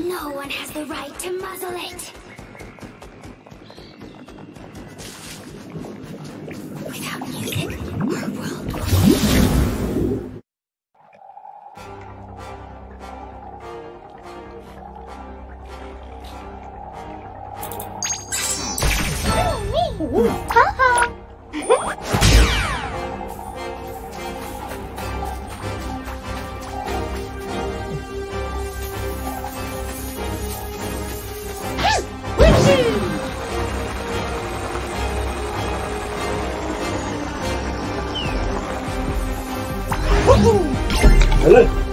No one has the right to muzzle it. Without music, our world Huh? 好了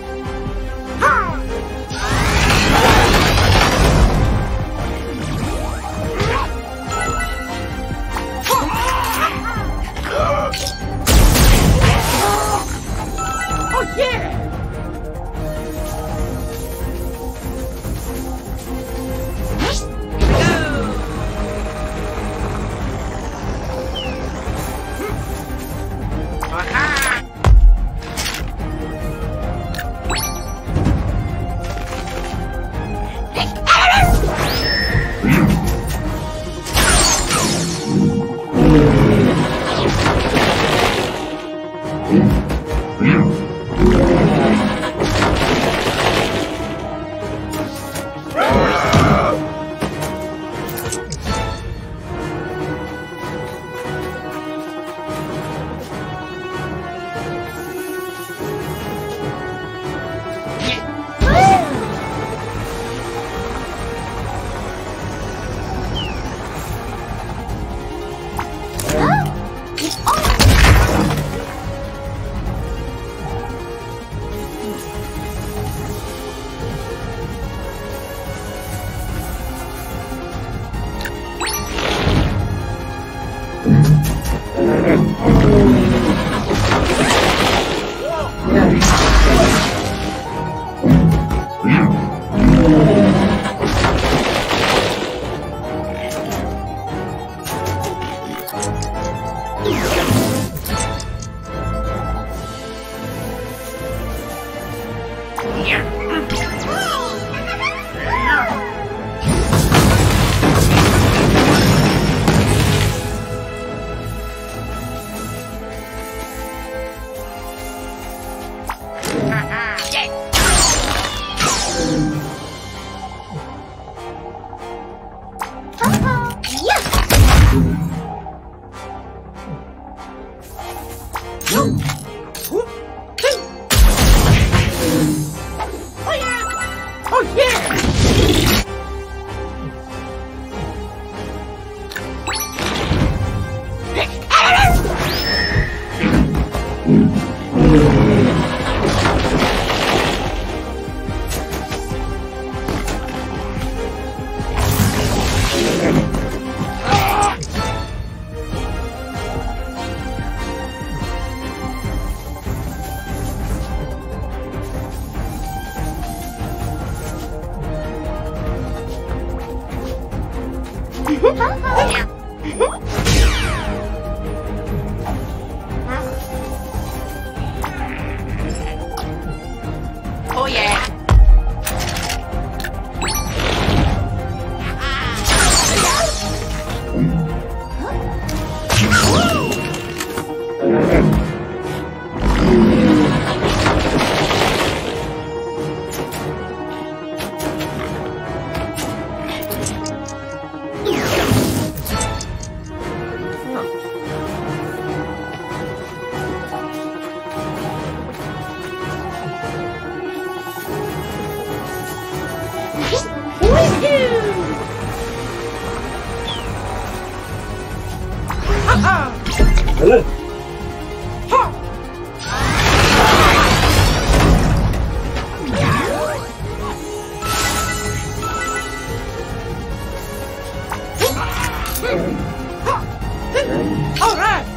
right? All right!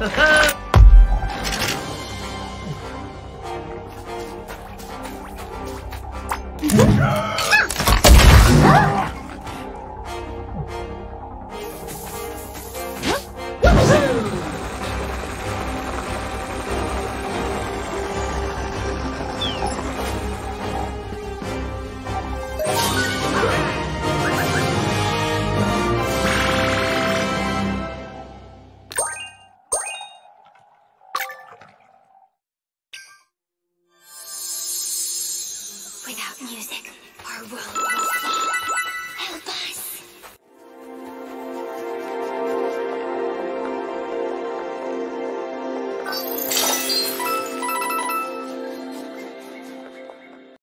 Without music, our world